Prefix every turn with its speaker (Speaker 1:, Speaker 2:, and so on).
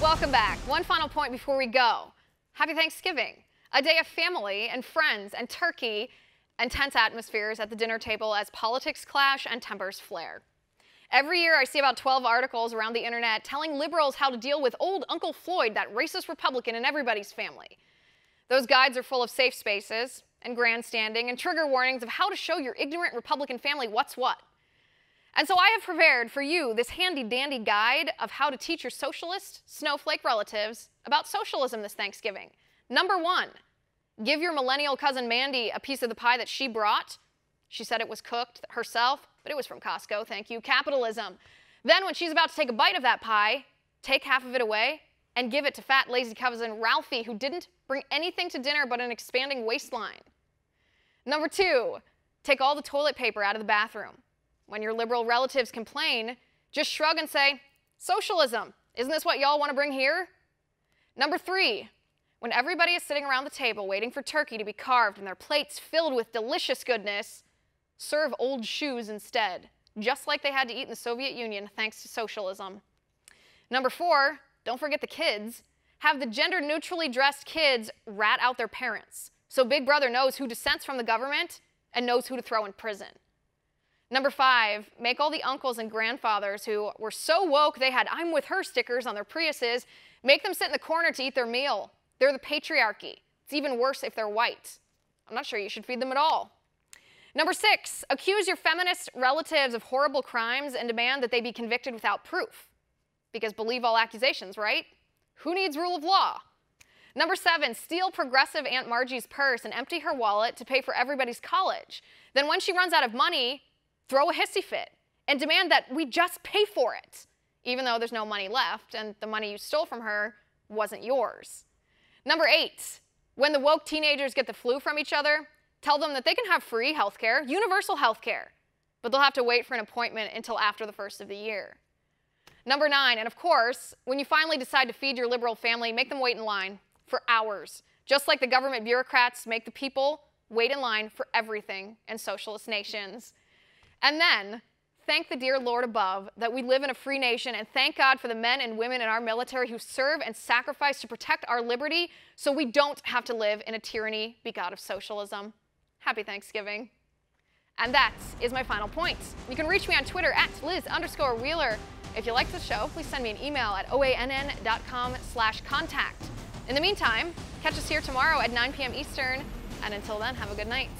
Speaker 1: Welcome back. One final point before we go. Happy Thanksgiving. A day of family and friends and turkey and tense atmospheres at the dinner table as politics clash and tempers flare. Every year I see about 12 articles around the internet telling liberals how to deal with old Uncle Floyd, that racist Republican in everybody's family. Those guides are full of safe spaces and grandstanding and trigger warnings of how to show your ignorant Republican family what's what. And so I have prepared for you this handy dandy guide of how to teach your socialist snowflake relatives about socialism this Thanksgiving. Number one, give your millennial cousin Mandy a piece of the pie that she brought. She said it was cooked herself, but it was from Costco, thank you. Capitalism. Then, when she's about to take a bite of that pie, take half of it away and give it to fat, lazy cousin Ralphie, who didn't bring anything to dinner but an expanding waistline. Number two, take all the toilet paper out of the bathroom. When your liberal relatives complain, just shrug and say, Socialism, isn't this what y'all want to bring here? Number three, when everybody is sitting around the table waiting for turkey to be carved and their plates filled with delicious goodness, serve old shoes instead, just like they had to eat in the Soviet Union thanks to socialism. Number four, don't forget the kids. Have the gender neutrally dressed kids rat out their parents so Big Brother knows who dissents from the government and knows who to throw in prison. Number five, make all the uncles and grandfathers who were so woke they had I'm with her stickers on their Priuses, make them sit in the corner to eat their meal. They're the patriarchy. It's even worse if they're white. I'm not sure you should feed them at all. Number six, accuse your feminist relatives of horrible crimes and demand that they be convicted without proof. Because believe all accusations, right? Who needs rule of law? Number seven, steal progressive Aunt Margie's purse and empty her wallet to pay for everybody's college. Then when she runs out of money, throw a hissy fit and demand that we just pay for it, even though there's no money left and the money you stole from her wasn't yours. Number eight, when the woke teenagers get the flu from each other, tell them that they can have free health care, universal health care, but they'll have to wait for an appointment until after the first of the year. Number nine, and of course, when you finally decide to feed your liberal family, make them wait in line for hours, just like the government bureaucrats make the people wait in line for everything in socialist nations. And then thank the dear Lord above that we live in a free nation and thank God for the men and women in our military who serve and sacrifice to protect our liberty so we don't have to live in a tyranny begot of socialism. Happy Thanksgiving. And that is my final point. You can reach me on Twitter at Liz underscore Wheeler. If you like the show, please send me an email at oann.com slash contact. In the meantime, catch us here tomorrow at 9 p.m. Eastern, and until then, have a good night.